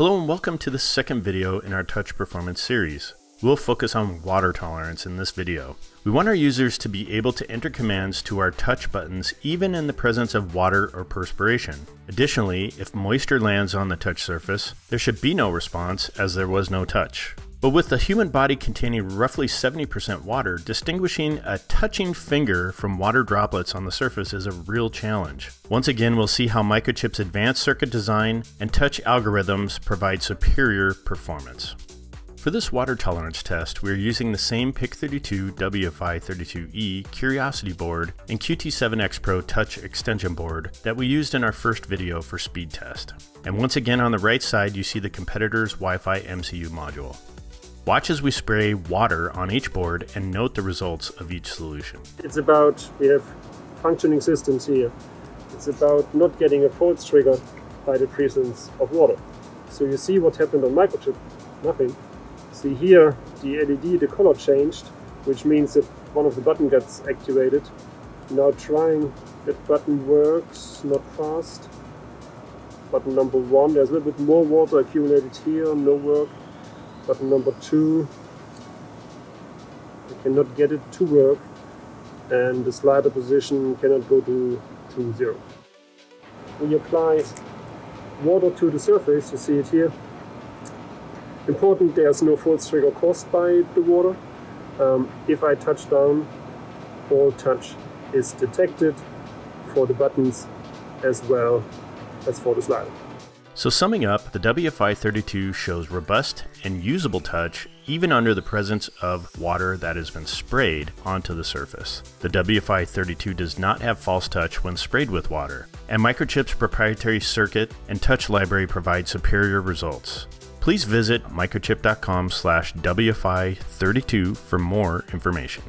Hello and welcome to the second video in our touch performance series. We'll focus on water tolerance in this video. We want our users to be able to enter commands to our touch buttons even in the presence of water or perspiration. Additionally, if moisture lands on the touch surface, there should be no response as there was no touch. But with the human body containing roughly 70% water, distinguishing a touching finger from water droplets on the surface is a real challenge. Once again, we'll see how Microchip's advanced circuit design and touch algorithms provide superior performance. For this water tolerance test, we are using the same PIC32 WFI32E Curiosity board and QT7X Pro touch extension board that we used in our first video for speed test. And once again on the right side you see the competitor's Wi-Fi MCU module. Watch as we spray water on each board and note the results of each solution. It's about, we have functioning systems here. It's about not getting a fault triggered by the presence of water. So you see what happened on microchip, nothing. See here, the LED, the color changed, which means that one of the button gets activated. Now trying that button works, not fast. Button number one, there's a little bit more water accumulated here, no work button number two I cannot get it to work and the slider position cannot go to, to zero. We apply water to the surface, you see it here. Important, there's no false trigger caused by the water. Um, if I touch down, all touch is detected for the buttons as well as for the slider. So summing up, the WFI32 shows robust and usable touch even under the presence of water that has been sprayed onto the surface. The WFI32 does not have false touch when sprayed with water, and Microchip's proprietary circuit and touch library provide superior results. Please visit microchip.com slash WFI32 for more information.